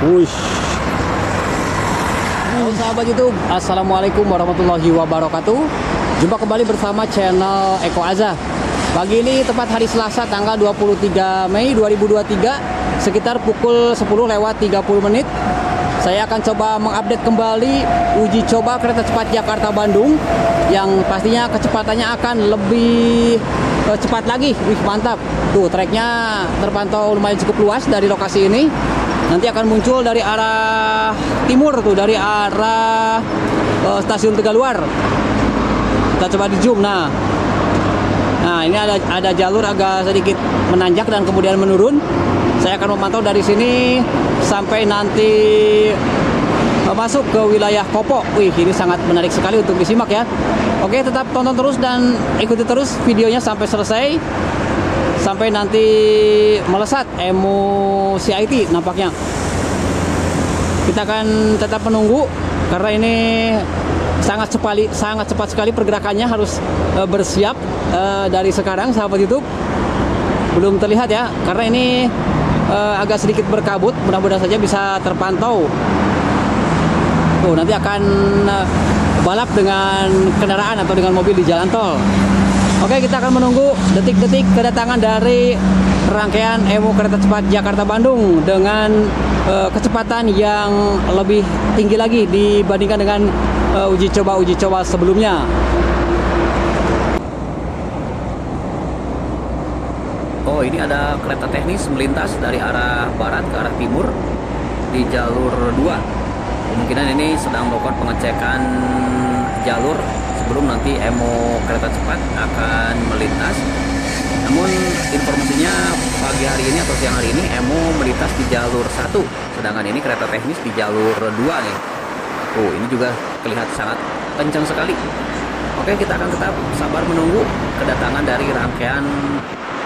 Wush. Halo sahabat YouTube, Assalamualaikum warahmatullahi wabarakatuh. Jumpa kembali bersama channel Eko Aza Pagi ini tepat hari Selasa tanggal 23 Mei 2023 Sekitar pukul 10 lewat 30 menit. Saya akan coba mengupdate kembali uji coba kereta cepat Jakarta-Bandung Yang pastinya kecepatannya akan lebih eh, cepat lagi. Wih mantap. Tuh treknya terpantau lumayan cukup luas dari lokasi ini nanti akan muncul dari arah timur tuh dari arah uh, stasiun Tegaluar. Kita coba di zoom nah. Nah ini ada ada jalur agak sedikit menanjak dan kemudian menurun. Saya akan memantau dari sini sampai nanti uh, masuk ke wilayah Kopo wih ini sangat menarik sekali untuk disimak ya. Oke tetap tonton terus dan ikuti terus videonya sampai selesai sampai nanti melesat emo CIT nampaknya. Kita akan tetap menunggu karena ini sangat cepat sangat cepat sekali pergerakannya harus uh, bersiap uh, dari sekarang sahabat YouTube. Belum terlihat ya karena ini uh, agak sedikit berkabut. Mudah-mudahan saja bisa terpantau. Tuh nanti akan uh, balap dengan kendaraan atau dengan mobil di jalan tol Oke, kita akan menunggu detik-detik kedatangan dari rangkaian EMU kereta cepat Jakarta Bandung dengan uh, kecepatan yang lebih tinggi lagi dibandingkan dengan uh, uji coba uji coba sebelumnya. Oh, ini ada kereta teknis melintas dari arah barat ke arah timur di jalur 2. Kemungkinan ini sedang melakukan pengecekan jalur sebelum nanti emo kereta cepat akan melintas. Namun informasinya pagi hari ini atau siang hari ini emo melintas di jalur 1, sedangkan ini kereta teknis di jalur 2 nih. Oh, ini juga kelihatan sangat kencang sekali. Oke, kita akan tetap sabar menunggu kedatangan dari rangkaian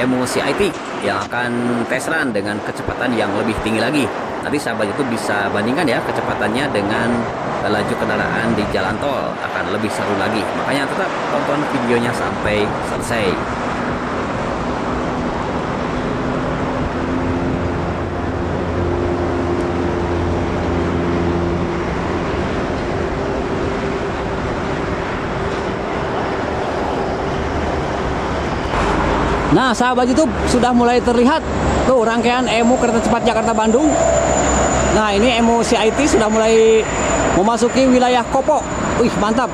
emo CIT yang akan tes run dengan kecepatan yang lebih tinggi lagi. Nanti sahabat itu bisa bandingkan ya kecepatannya dengan laju kendaraan di jalan tol akan lebih seru lagi. Makanya tetap tonton videonya sampai selesai. Nah, sahabat YouTube sudah mulai terlihat tuh rangkaian EMU kereta cepat Jakarta Bandung. Nah, ini EMU CIT sudah mulai memasuki wilayah Kopo. Wih, mantap.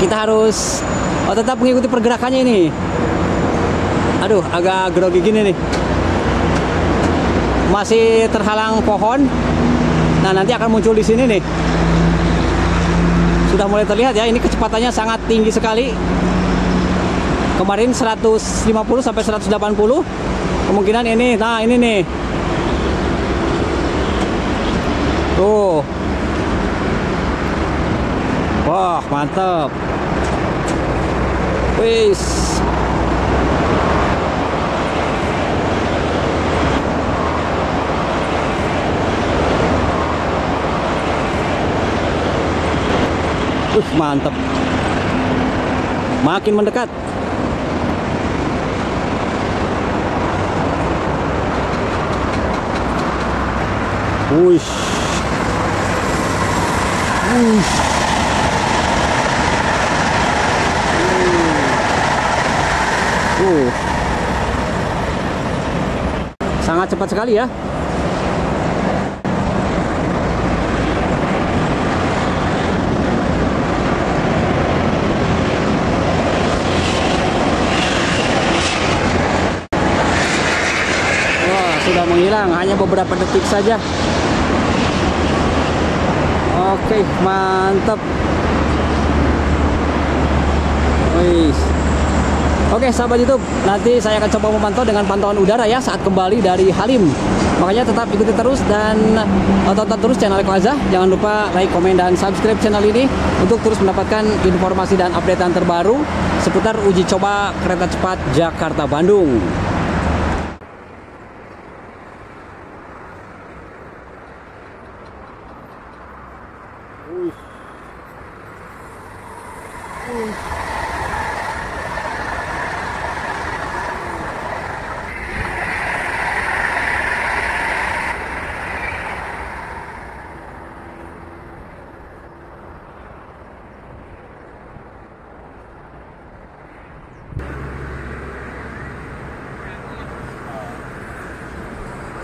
Kita harus oh, tetap mengikuti pergerakannya ini. Aduh, agak grogi gini nih. Masih terhalang pohon. Nah, nanti akan muncul di sini nih. Sudah mulai terlihat ya, ini kecepatannya sangat tinggi sekali. Kemarin 150 sampai 180. Kemungkinan ini, nah ini nih. Tuh. Wah, mantap. Wis. Uh, mantap. Makin mendekat. Wush. Wush. Uh. Sangat cepat sekali ya. Sudah menghilang hanya beberapa detik saja. Oke, mantap. Wih. Oke sahabat YouTube, nanti saya akan coba memantau dengan pantauan udara ya saat kembali dari Halim. Makanya tetap ikuti terus dan uh, tonton terus channel Eko. Jangan lupa like, komen, dan subscribe channel ini untuk terus mendapatkan informasi dan updatean terbaru seputar uji coba kereta cepat Jakarta